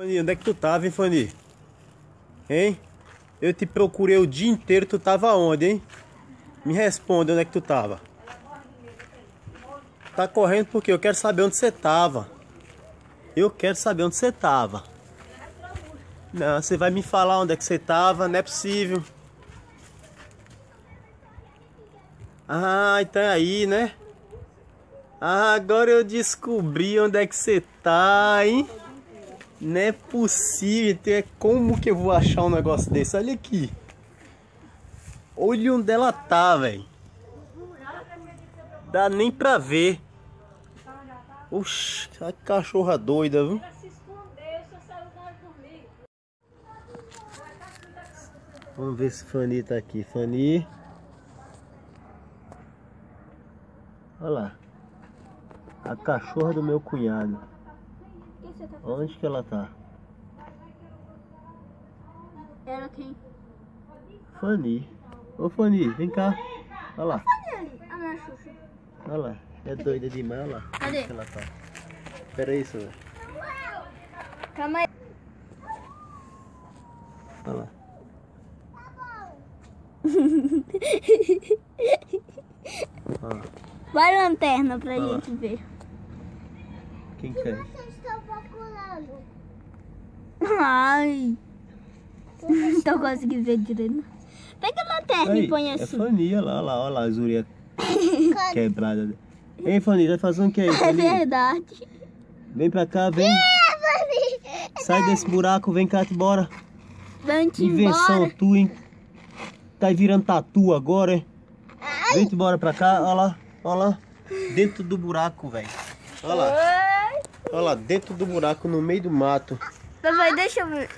Fani, onde é que tu tava, hein, Fani? Hein? Eu te procurei o dia inteiro, tu tava onde, hein? Me responde onde é que tu tava. Tá correndo porque eu quero saber onde você tava. Eu quero saber onde você tava. Não, você vai me falar onde é que você tava, não é possível. Ah, então é aí, né? Ah, agora eu descobri onde é que você tá, hein? Não é possível. Então, como que eu vou achar um negócio desse? Olha aqui. Olha onde ela tá, velho. Dá nem pra ver. Oxi, que cachorra doida, viu? Vamos ver se Fanny tá aqui. Fanny. Olha lá. A cachorra do meu cunhado. Onde que ela tá? Ela quem? Fanny. Ô Fanny, vem cá. Olha lá. A minha Xuxa. Olha lá. É doida demais, olha lá. Cadê? Onde que ela tá? Pera aí, senhor. Calma aí. Olha lá. Olha lá. Vai lanterna pra Olha lá. gente ver. Quem que é? Procurando? Ai. Não tô conseguindo ver direito. Pega a lanterna e põe é assim. Fanny, olha lá, olha lá, olha lá, as urinhas quebradas. Ei, Fanny, tá fazendo o que aí, É verdade. Vem pra cá, vem. Sai desse buraco, vem cá, bora. Vamos Invenção embora. tua, hein? Tá virando tatu agora, hein? Vem embora pra cá, olha lá, olha lá. Dentro do buraco, velho. Olha lá. Olha lá, dentro do buraco, no meio do mato. Papai, deixa eu ver.